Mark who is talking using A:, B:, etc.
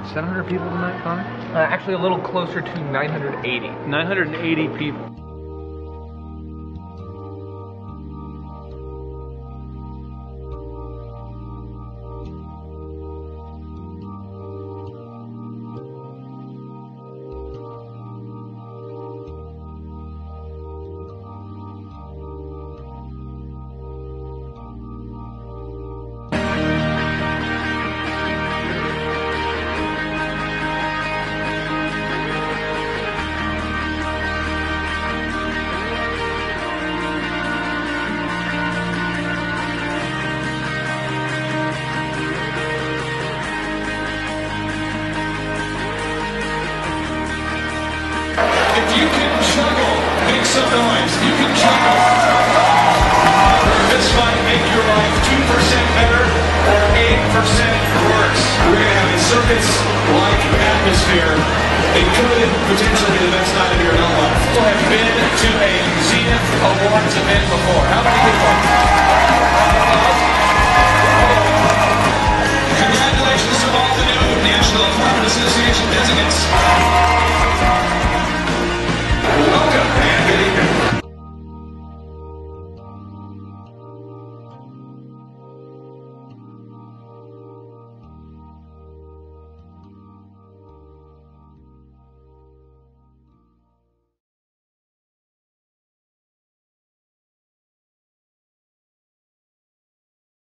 A: what 700 people tonight, Connor?
B: Uh, actually, a little closer to 980.
A: 980 people.
C: You can chuckle, make some noise. You can chuckle. This might make your life 2% better or 8% worse. We're going to have a circus-like atmosphere. It could potentially be the best night of your life. People have been to a Zenith Awards event before. How many?